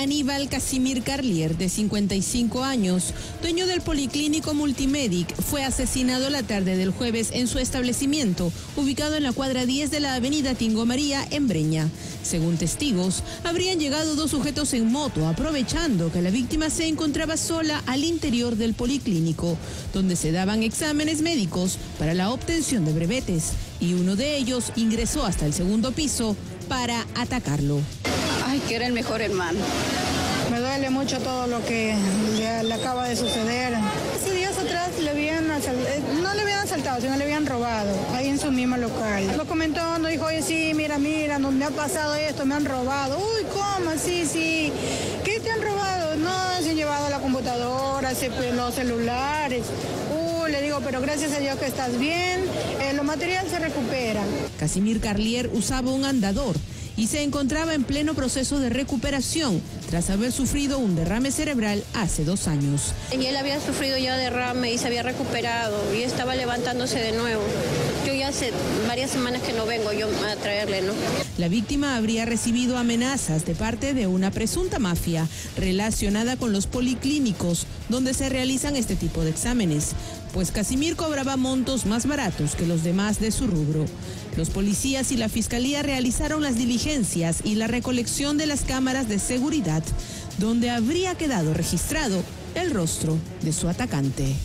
Aníbal Casimir Carlier, de 55 años, dueño del Policlínico Multimedic, fue asesinado la tarde del jueves en su establecimiento, ubicado en la cuadra 10 de la avenida Tingo María, en Breña. Según testigos, habrían llegado dos sujetos en moto, aprovechando que la víctima se encontraba sola al interior del policlínico, donde se daban exámenes médicos para la obtención de brevetes, y uno de ellos ingresó hasta el segundo piso para atacarlo. Ay, que era el mejor hermano. Me duele mucho todo lo que le, acaba de suceder. Hace días atrás le habían eh, no le habían asaltado, sino le habían robado ahí en su mismo local. Lo comentó, no dijo, oye, sí, mira, mira, no me ha pasado esto, me han robado. Uy, ¿cómo? Sí, sí. ¿Qué te han robado? No, se han llevado la computadora, los celulares. Uy, le digo, pero gracias a Dios que estás bien, eh, lo material se recupera. Casimir Carlier usaba un andador y se encontraba en pleno proceso de recuperación tras haber sufrido un derrame cerebral hace dos años. Y él había sufrido ya derrame y se había recuperado y estaba levantándose de nuevo. Yo ya hace varias semanas que no vengo yo a traerle, ¿no? La víctima habría recibido amenazas de parte de una presunta mafia relacionada con los policlínicos donde se realizan este tipo de exámenes, pues Casimir cobraba montos más baratos que los demás de su rubro. Los policías y la fiscalía realizaron las diligencias y la recolección de las cámaras de seguridad, donde habría quedado registrado el rostro de su atacante.